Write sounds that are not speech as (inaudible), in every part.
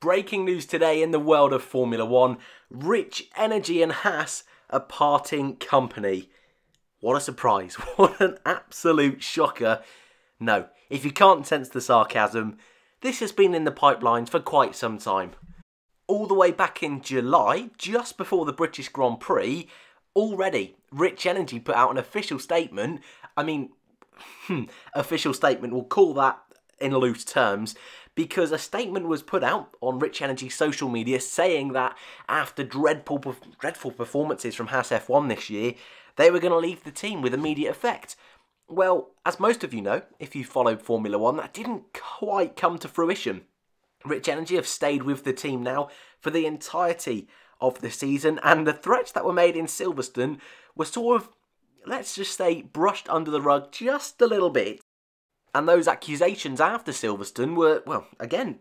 Breaking news today in the world of Formula One Rich Energy and Haas are parting company. What a surprise. (laughs) What an absolute shocker. No, if you can't sense the sarcasm, this has been in the pipelines for quite some time. All the way back in July, just before the British Grand Prix, already Rich Energy put out an official statement. I mean, (laughs) hmm, official statement, we'll call that in loose terms, because a statement was put out on Rich Energy social media saying that after dreadful, dreadful performances from Haas F1 this year, they were going to leave the team with immediate effect. Well, as most of you know, if you followed Formula One, that didn't quite come to fruition. Rich Energy have stayed with the team now for the entirety of the season, and the threats that were made in Silverstone were sort of, let's just say, brushed under the rug just a little bit. And those accusations after Silverstone were, well, again,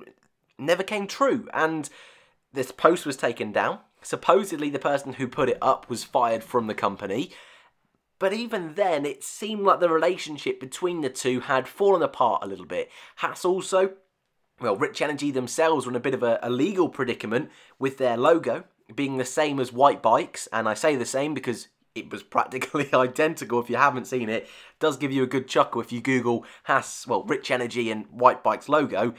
never came true. And this post was taken down. Supposedly, the person who put it up was fired from the company. But even then, it seemed like the relationship between the two had fallen apart a little bit. Haas also, well, Rich Energy themselves were in a bit of a, a legal predicament with their logo being the same as Whyte Bikes. And I say the same because it was practically (laughs) identical if you haven't seen it. Does give you a good chuckle if you Google Haas, well, Rich Energy and Whyte Bikes logo.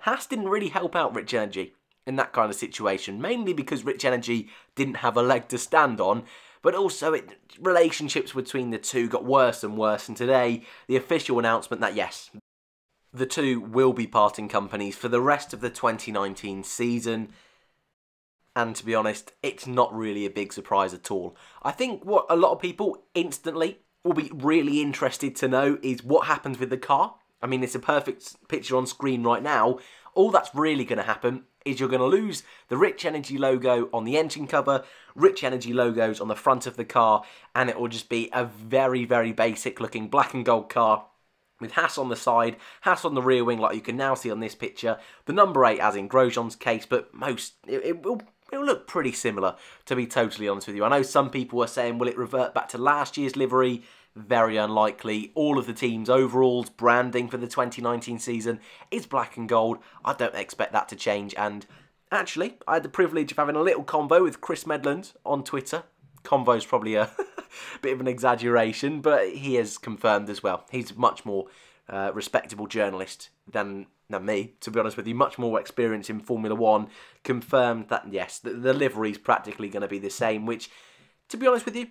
Haas didn't really help out Rich Energy in that kind of situation, mainly because Rich Energy didn't have a leg to stand on, but also it, relationships between the two got worse and worse, and today the official announcement that yes, the two will be parting companies for the rest of the 2019 season and to be honest, it's not really a big surprise at all. I think what a lot of people instantly will be really interested to know is what happens with the car. I mean, it's a perfect picture on screen right now. All that's really going to happen is you're going to lose the Rich Energy logo on the engine cover, Rich Energy logos on the front of the car, and it will just be a very, very basic looking black and gold car with Haas on the side, Haas on the rear wing like you can now see on this picture, the number 8 as in Grosjean's case, but most, it, it will it'll look pretty similar, to be totally honest with you. I know some people are saying, will it revert back to last year's livery? Very unlikely. All of the team's overalls, branding for the 2019 season is black and gold. I don't expect that to change. And actually, I had the privilege of having a little convo with Chris Medland on Twitter. Convo's probably a (laughs) bit of an exaggeration, but he has confirmed as well. He's much more uh, respectable journalist than than me, to be honest with you, much more experience in Formula One, confirmed that yes, the, the livery is practically going to be the same, which, to be honest with you,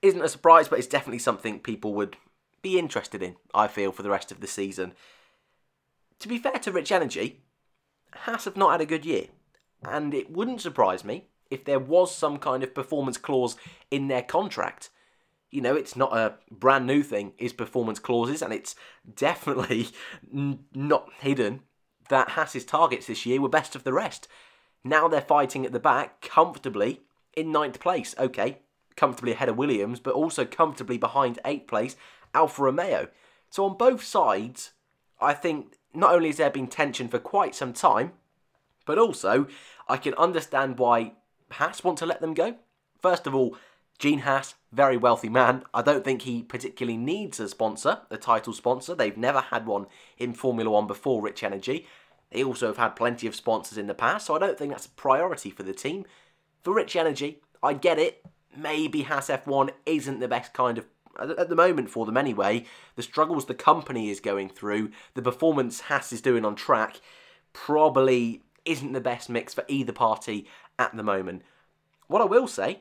isn't a surprise, but it's definitely something people would be interested in, I feel, for the rest of the season. To be fair to Rich Energy, Haas have not had a good year, and it wouldn't surprise me if there was some kind of performance clause in their contract you know, it's not a brand new thing, is performance clauses, and it's definitely (laughs) not hidden that Haas's targets this year were best of the rest. Now they're fighting at the back comfortably in ninth place. Okay, comfortably ahead of Williams, but also comfortably behind eighth place Alfa Romeo. So on both sides, I think not only has there been tension for quite some time, but also I can understand why Haas want to let them go. First of all, Gene Haas, very wealthy man. I don't think he particularly needs a sponsor, a title sponsor. They've never had one in Formula One before Rich Energy. They also have had plenty of sponsors in the past, so I don't think that's a priority for the team. For Rich Energy, I get it. Maybe Haas F1 isn't the best kind of at the moment for them anyway. The struggles the company is going through, the performance Haas is doing on track, probably isn't the best mix for either party at the moment. What I will say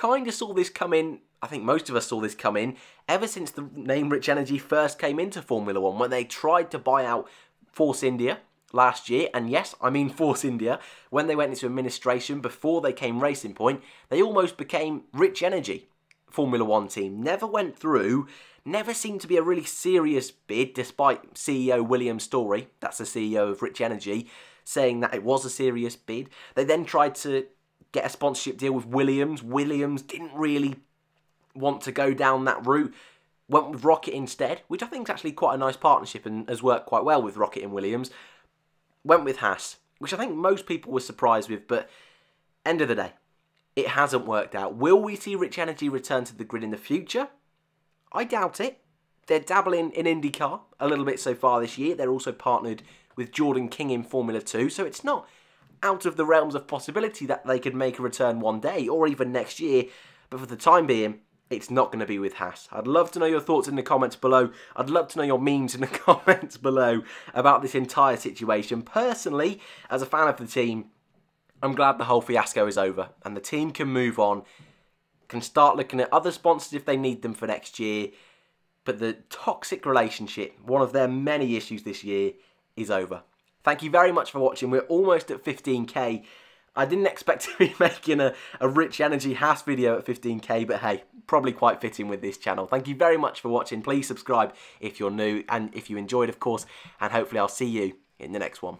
kind of saw this come in. I think most of us saw this come in ever since the name Rich Energy first came into Formula One when they tried to buy out Force India last year. And yes, I mean (laughs) Force India. When they went into administration before they came Racing Point, they almost became Rich Energy Formula One team. Never went through. Never seemed to be a really serious bid, despite CEO William Storey, that's the CEO of Rich Energy, saying that it was a serious bid. They then tried to get a sponsorship deal with Williams. Williams didn't really want to go down that route. Went with ROKiT instead, which I think is actually quite a nice partnership and has worked quite well with ROKiT and Williams. Went with Haas, which I think most people were surprised with, but end of the day, it hasn't worked out. Will we see Rich Energy return to the grid in the future? I doubt it. They're dabbling in IndyCar a little bit so far this year. They're also partnered with Jordan King in Formula 2, so it's not out of the realms of possibility that they could make a return one day or even next year. But for the time being, it's not going to be with Haas. I'd love to know your thoughts in the comments below. I'd love to know your memes in the (laughs) comments below about this entire situation. Personally, as a fan of the team, I'm glad the whole fiasco is over and the team can move on, can start looking at other sponsors if they need them for next year. But the toxic relationship, one of their many issues this year, is over. Thank you very much for watching. We're almost at 15k. I didn't expect (laughs) to be making a, a Rich Energy Haas video at 15k, but hey, probably quite fitting with this channel. Thank you very much for watching. Please subscribe if you're new and if you enjoyed, of course, and hopefully I'll see you in the next one.